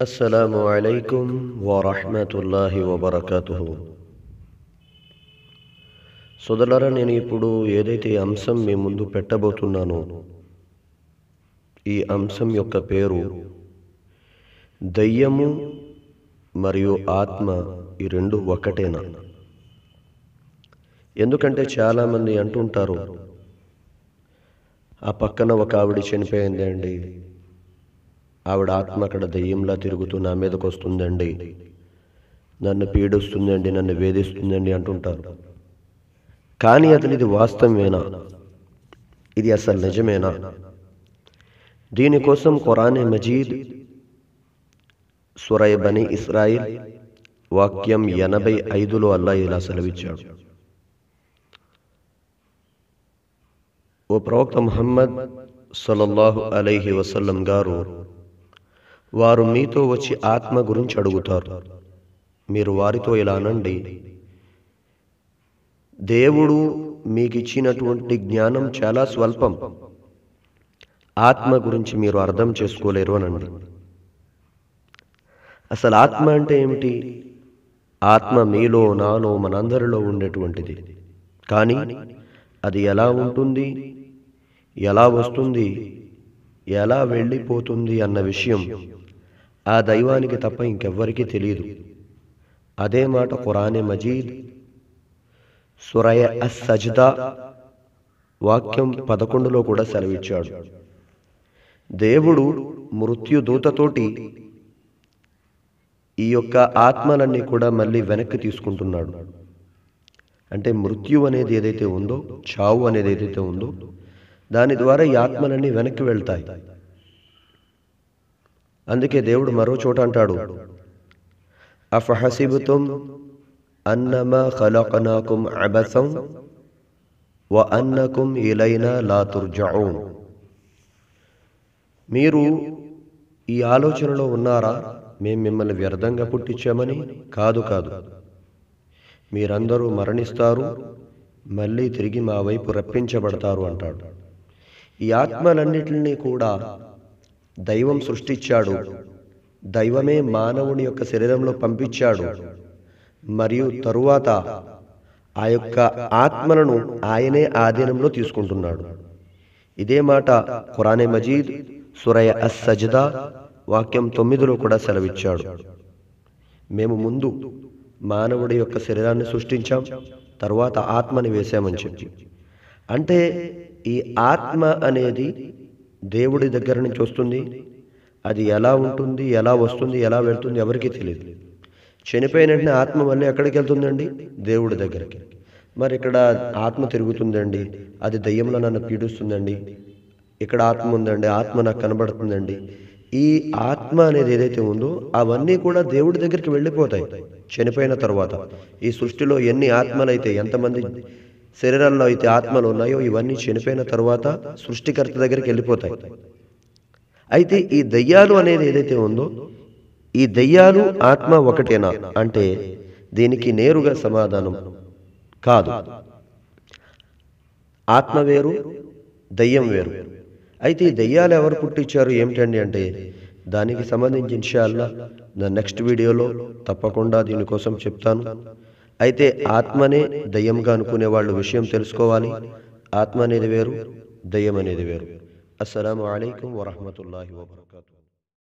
السلام عليكم ورحمة الله وبركاته సోదరులారా నేను ఇప్పుడు ఏదైతే ఈ అంశం మీ ముందు పెట్టబోతున్నానో ఈ అంశం యొక్క పేరు దయ్యము మరియు ఆత్మ ఈ రెండు ఒకటేనా ఎందుకంటే చాలామంది అంటుంటారు ఆ పక్కన ఒక ఆవిడ చనిపోయింది అండి ఆవిడ ఆత్మ అక్కడ దయ్యంలా తిరుగుతూ నా మీదకి వస్తుందండి. నన్ను పీడిస్తుందండి నన్ను వేధిస్తుందండి అంటుంటారు. కానీ అతను ఇది వాస్తవమేనా? ఇది అసలు నిజమేనా? దీనికోసం ఖురానే మజీద్ సురై బని ఇస్రాయిల్ వాక్యం ఎనభై ఐదులో అల్లా ఇలా సెలవిచ్చాడు. ఓ ప్రవక్త ముహమ్మద్ సల్లల్లాహు అలైహి వసల్లం గారు వారు మీతో వచ్చి ఆత్మ గురించి అడుగుతారు. మీరు వారితో ఇలా అనండి దేవుడు మీకు ఇచ్చినటువంటి జ్ఞానం చాలా స్వల్పం. ఆత్మ గురించి మీరు అర్థం చేసుకోలేరు అనండి. అసలు ఆత్మ అంటే ఏమిటి? ఆత్మ మీలో నాలో మనందరిలో ఉండేటువంటిది. కానీ అది ఎలా ఉంటుంది? ఎలా వస్తుంది? ఎలా వెళ్ళిపోతుంది అన్న విషయం ఆ దైవానికి తప్ప ఇంకెవ్వరికీ తెలియదు. అదే మాట ఖురానే మజీద్. సురయ అస్ సజ్దా వాక్యం పదకొండులో కూడా సెలవిచ్చాడు. దేవుడు మృత్యుదూతతోటి ఈ యొక్క ఆత్మలన్నీ కూడా మళ్ళీ వెనక్కి తీసుకుంటున్నాడు. అంటే మృత్యు అనేది ఏదైతే ఉందో చావు అనేది ఏదైతే ఉందో దాని ద్వారా ఈ ఆత్మలన్నీ వెనక్కి వెళ్తాయి. అందుకే దేవుడు మరో చోట అంటాడు. అఫహసిబుతుం అన్నమా ఖలqనాకుం అబసం వ అన్నకుం ఇలైనా లా తుర్జఊన్ మీరు ఈ ఆలోచనలో ఉన్నారా? మేము మిమ్మల్ని వ్యర్థంగా పుట్టించామని? కాదు కాదు. మీరందరూ మరణిస్తారు మళ్ళీ తిరిగి మా వైపు రప్పించబడతారు అంటాడు. ఈ ఆత్మలన్నిటినీ కూడా దైవం సృష్టించాడు. దైవమే మానవుని యొక్క శరీరంలో పంపించాడు. మరియు తరువాత ఆ యొక్క ఆత్మలను ఆయనే ఆధీనంలో తీసుకుంటున్నాడు. ఇదే మాట ఖురానే మజీద్ సురయ అస్ సజ్దా వాక్యం తొమ్మిదిలో కూడా సెలవిచ్చాడు. మేము ముందు మానవుడి యొక్క శరీరాన్ని సృష్టించాం తర్వాత ఆత్మని వేశామని చెప్పి. అంటే ఈ ఆత్మ అనేది దేవుడి దగ్గర నుంచి వస్తుంది. అది ఎలా ఉంటుంది ఎలా వస్తుంది ఎలా వెళ్తుంది ఎవరికీ తెలియదు చనిపోయిన వెంటనే ఆత్మ మళ్ళీ ఎక్కడికి వెళ్తుందండి? దేవుడి దగ్గరికి. మరి ఇక్కడ ఆత్మ తిరుగుతుందండి. అది దయ్యంలో నన్ను పీడిస్తుందండి. ఇక్కడ ఆత్మ ఉందండి ఆత్మ నాకు కనబడుతుందండి. ఈ ఆత్మ అనేది ఏదైతే ఉందో అవన్నీ కూడా దేవుడి దగ్గరికి వెళ్ళిపోతాయి. చనిపోయిన తర్వాత ఈ సృష్టిలో ఎన్ని ఆత్మలైతే ఎంతమంది శరీరాల్లో అయితే ఆత్మలు ఉన్నాయో ఇవన్నీ చనిపోయిన తర్వాత సృష్టికర్త దగ్గరికి వెళ్ళిపోతాయి. అయితే ఈ దయ్యాలు అనేది ఏదైతే ఉందో ఈ దయ్యాలు ఆత్మ ఒకటేనా? అంటే దీనికి నేరుగా సమాధానం కాదు. ఆత్మ వేరు దయ్యం వేరు. అయితే ఈ దయ్యాలు ఎవరు పుట్టించారు? ఏమిటండి అంటే దానికి సంబంధించి ఇన్షాల్లా నా నెక్స్ట్ వీడియోలో తప్పకుండా దీనికోసం చెప్తాను. అయితే ఆత్మనే దయ్యంగా అనుకునే వాళ్ళు విషయం తెలుసుకోవాలి. ఆత్మ అనేది వేరు దయ్యం అనేది వేరు. అస్సలం అయికం వరహమూల